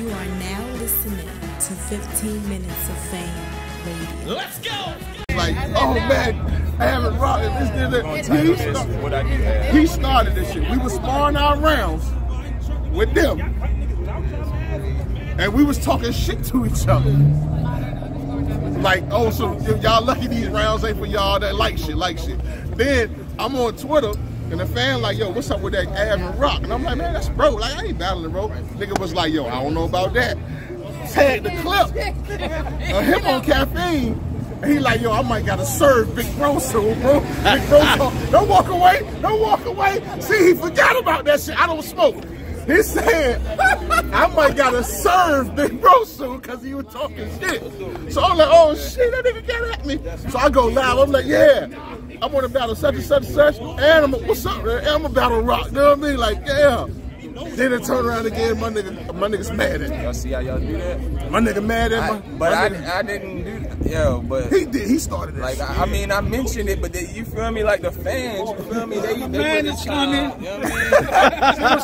You are now listening to 15 Minutes of Fame Radio. Let's go! Like, oh man, Aaron Roc, this, this, this. He, start, he started this shit. We was sparring our rounds with them. And we was talking shit to each other. Like, oh, so y'all lucky these rounds ain't for y'all that like shit, like shit. Then I'm on Twitter and the fan like, yo, what's up with that Aaron Roc? And I'm like, man, that's bro. Like, I ain't battling bro. Nigga was like, yo, I don't know about that. Tag the clip him on caffeine. And he like, yo, I might gotta serve Big Bro soon, bro. Big Bro, don't walk away, don't walk away. See, he forgot about that shit. I don't smoke. He said, I might gotta serve Big Bro soon because he was talking shit. So I'm like, oh shit, that nigga got at me. So I go live, I'm like, yeah, I'm to battle such and such and such. And I'm, what's up, man? And I'm a battle rock, you know what I mean? Like, yeah. Then it turn around again, my nigga, my nigga's mad at me. Y'all see how y'all do that? My nigga mad at me. but I, I didn't do that. Yo, but He did, he started it. like shit. I, I mean, I mentioned it, but they, you feel me? Like the fans, you feel me? They, they man is the coming. You know what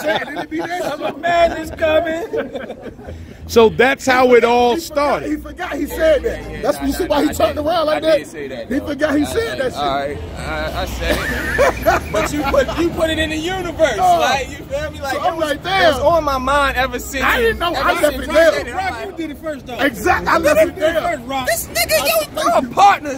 I mean? A man is coming. So that's how it all He forgot- He forgot he said that. Yeah, That's nah, you see why he I turned did. around like I that. say that. He forgot he I- said that shit. All right, I, I said it. but you put you put it in the universe, Oh. like you feel me? Like So I'm was, like, it damn. was on my mind ever since. I didn't know. I left since it you there. said I'm Roc, like, you did it first, though. Exactly. I left it You did it there. This nigga, yo, I'm partners.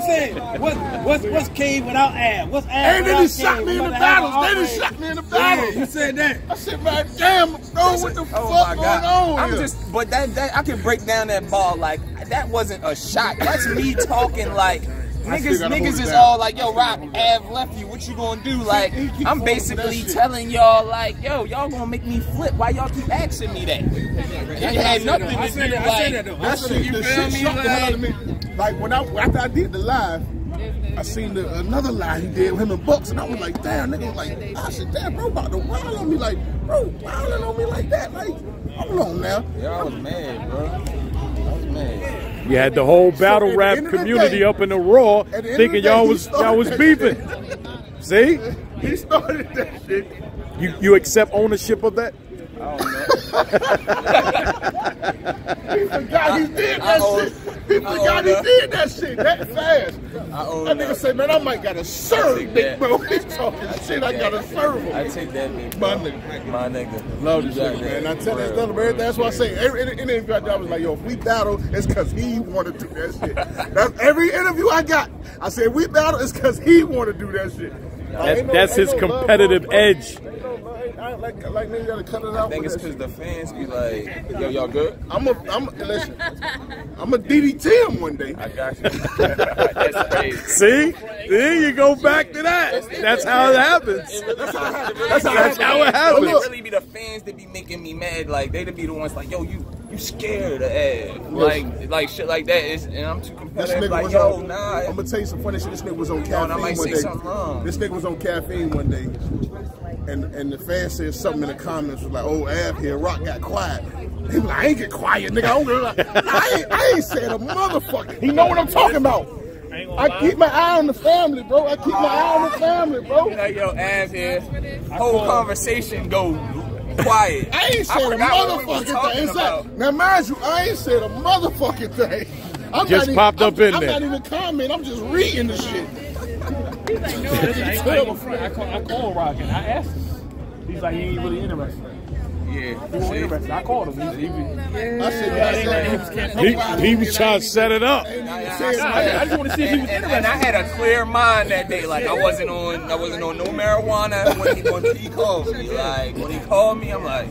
Roc, you did it first, bro. You said, what, what's, what's Cave without Ave? What's Ave And he without shot me in the about to have battles. he outrage. shot me in the battles. you said that. I said, man, damn, bro, what the Oh fuck going god! on I'm here? just, but that, that I can break down that ball like that wasn't a shot. That's me talking like niggas. Niggas is all like, yo, Roc, Ave left you. What you gonna do? Like, I'm basically telling y'all like, yo, y'all gonna make me flip. Why y'all keep asking me that? It had nothing to do that, I said that, like. That shit, You feel me? shocked the hell out of me. Like when I after I did the live, I seen the, another live he did with him and Bucks, and I was like, damn, nigga, like I said, damn, bro, about to wild on me, like, bro, wilding on me like that, like, hold on now. Yeah, I was mad, bro. I was mad. You had the whole battle at the rap end of the community day- up in the raw, At the end of thinking the y'all was y'all was that beefing. See, He started that shit. you you accept ownership of that. I don't know. He forgot he did I that own- shit. He I forgot he that. did that shit that fast. I own That that. nigga said, man, I might gotta serve take big that. bro. He's talking shit. I gotta serve him. I take that, big My nigga. My nigga. Love You this got nigga, man. I tell this Real. another man. That's why I say every every interview I do, I was like, yo, if we battle, it's because he want to do that shit. That's every interview I got. I said, if we battle, it's because he want to do that shit. Like, That's- no- that's ain't his no love competitive lost, bro. edge. I ain't Like, like nigga gotta cut it out. I think it's because the fans be like, yo, y'all good? I'm a, I'm a, listen, I'm a DDT him one day. I got you. That's crazy. See, there you go back to that. That's how it happens. That's how, That's how it happens. It really be the fans that be making me mad. Like they to be the ones like, yo, you you scared of Ed. Like like shit like that. Is, and I'm too competitive. This nigga Like was yo, on. nah. I'm gonna tell you some funny shit. This nigga was on and caffeine I might one say day. something wrong. This nigga was on caffeine one day, and and the fan said something in the comments was like, "Oh, Ave here, Roc got quiet." He was like, "I ain't get quiet, nigga. I, don't get like, I ain't, I ain't said a motherfucker. He know what I'm talking about. I keep my eye on the family, bro. I keep my eye on the family, bro. Like yo, Ave here. Whole conversation go quiet. I ain't said a forgot what we was motherfucking thing. It's like- now, mind you, I ain't said a motherfucking thing. I'm Just not even- popped up I'm, in I'm there. not even commenting. I'm just reading the shit. Listen, I, ain't- I, ain't. I, call, I called Roc and I asked him. He's like, he ain't really interested. Yeah. He wasn't see? interested. I called him. He, he, he, I said, I said, He, he was trying to set it up. I, just want to see if he was and, interested. and I had a clear mind that day. Like I wasn't on, I wasn't on no marijuana when he when he called me. Like when he called me, I'm like,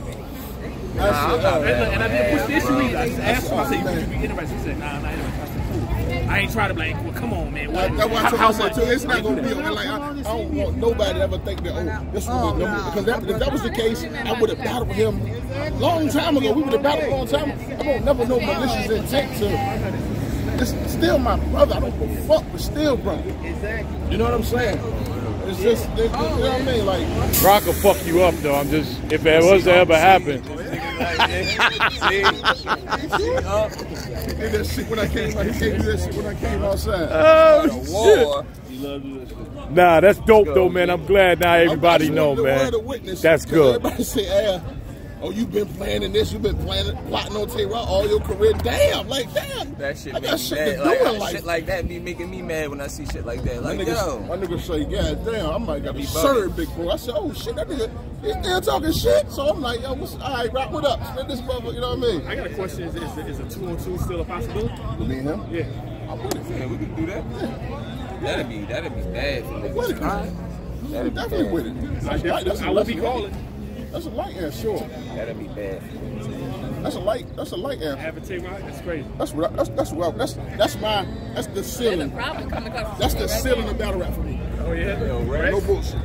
nah, I'm not And, and I didn't push the issue either. I just asked him. I said, "Would you be interested?" He said, "Nah, I'm not interested." I said, "Cool." I ain't trying to be like, "Well, come on, man." What, That's why I how, told how myself much? too. It's not gonna be like I, I don't want nobody to ever think that oh this was the number because that, if that was the case I would have battled him a long time ago. We would have battled a long time. ago. I won't never know malicious intent to. It's still my brother. I don't give a fuck, but still, bro. You know what I'm saying? It's just, it, you know what I mean? Like, Roc will fuck you up though. I'm just if it was to ever happen. He did that shit when I came out. He can't do that shit when I came outside. Oh war. shit! Nah, that's dope though, man. I'm glad now everybody know, wanted the word man. That's good. Everybody say, "Ah, oh, you've been planning this, you've been planning, plotting on Tay Roc all your career. Damn, like damn. That shit I make got me shit mad. to Like, do in shit like that be making me mad when I see shit like that. My Like, nigga, yo. my nigga say, God damn, I might got a Be serve, bugging. big bro. I said, oh shit, that nigga, he's still talking shit. So I'm like, yo, what's, all right, rock, what up? Spin this motherfucker, you know what I mean? I got a question. Is, is, is a two on two still a possibility? You mean him? Yeah. I'm with it. Yeah, we can do that. That'd be that'd be bad for With niggas. it, man. That'd be Definitely bad. with it. I, That's light. Definitely, a I will be calling. That's a light air, sure. That'd be bad. That's a light. That's a light air. Have a Tay Roc. That's crazy. That's what. I, that's that's what. I- That's that's my. That's the ceiling. problem coming That's the ceiling of battle rap for me. Oh yeah. Yo, No bullshit.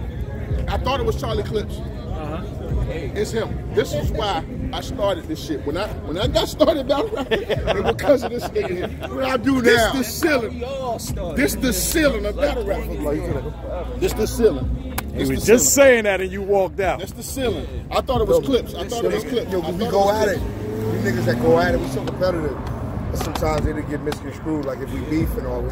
I thought it was Charlie Clips. Uh-huh. It's him. This is why I started this shit. When I when I got started battle rap, it was because of this nigga. What I do now? This the ceiling. We all started. This the ceiling of battle rap. This the ceiling. He was just ceiling. saying that and you walked out. That's the ceiling. I thought it was clips. I thought it was clips. Yo, when we go was at clips. it, we niggas that go at it, we so competitive. But sometimes it'll get misconstrued, like if we beefing or we.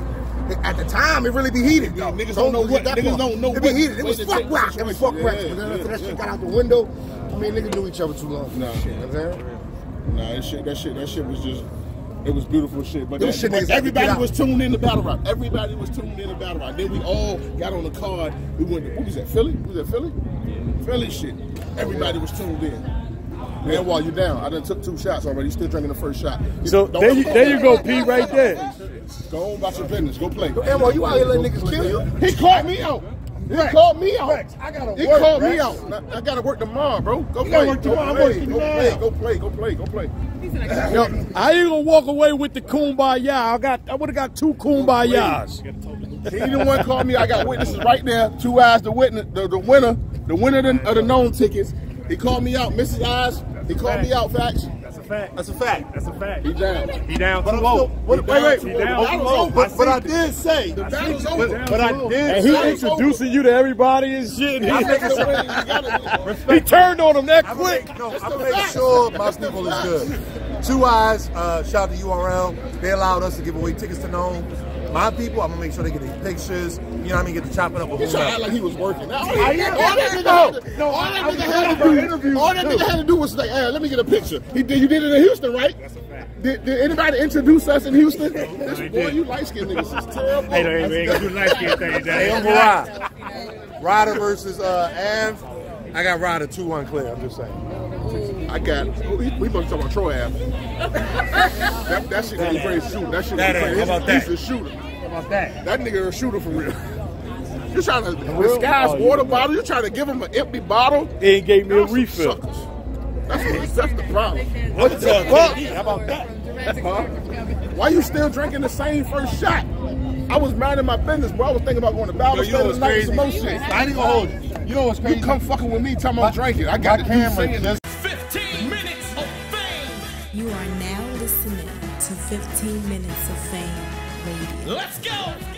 At the time, it really be heated. Yeah, though. niggas don't know what- that niggas part. don't know It be what heated. It was to fuck take the. It was fuck situation. rap. Yeah, But then after yeah, that shit got out the window, I mean, niggas knew each other too long. Nah. Shit, you know what I'm saying? Nah, that shit, that shit, that shit was just, it was beautiful shit. But, that, shit but niggas had to everybody was tuned in to battle rap. Everybody was tuned in to battle rap. Then we all got on the card. We went. To, what was that? Philly? Was that Philly? Philly shit. Everybody was tuned in. Man, while you down, I done took two shots already. You Still drinking the first shot. So Don't- there you, there you go, P, right there. Go on about your business. Go play. Hey, well, you out here letting niggas kill you? He called me out. He called me out. Rex, I gotta he work, called me out. Now, I gotta work tomorrow, bro. Go play. gotta work Go tomorrow. I'm play. Go play. Go play. Go play. Go play. Yo, how you gonna walk away with the kumbaya? I got, I would have got two kumbayas. He the one called me. I got witnesses right there. Two eyes, the witness, the, the winner, the winner of the, of the known tickets. He called me out, Mrs. Eyes. He called me out, facts. That's a fact. That's a fact. That's a fact. He down. He down But I'm too low. still, wait, He wait, down wait. too He down too low. But, but I did say, The battle's But- over. But I, And and he Battle's introducing you to everybody and shit. I He, think it's a, You gotta- he turned on him that I'm quick. make, no, I'm sure my people is good. Two Eyes, uh, shout out to URL. They allowed us to give away tickets to NOME. My people, I'm gonna make sure they get their pictures. You know what I mean? Get to chopping up with He trying to act whomever. like he was working. All I that am. nigga had to- No, all that I'm nigga had to do- interviews, all that too. nigga had to do was say, hey, let me get a picture. He did. You did it in Houston, right? That's a fact. Did, did anybody introduce us in Houston? This he boy, did. you light skinned niggas is terrible. Hey, no, we ain't gonna do light skin thing. Hey, Dad. Uncle Rod. Ryder versus uh, Ave. I got Ryder 2 1 clear, I'm just saying. I got. Oh, we, we must talk about Troy Ave. that, that shit was crazy shooter. That shit That was is. crazy. How about He's that? a shooter. How about that? That nigga a shooter for real. You're trying to disguise oh, water bottle. You're trying to give him an empty bottle. He ain't gave me a refill. suckers. That's, what, that's the problem. What the fuck? How about that? Huh? Why you still drinking the same first shot? I was minding my business, bro. I was thinking about going to Bible Yo, you know what's crazy? some more shit. I ain't gonna hold you. You know what's crazy? You come fucking with me, talking about drinking. I got My the camera 15 Minutes of Fame Radio. Let's go.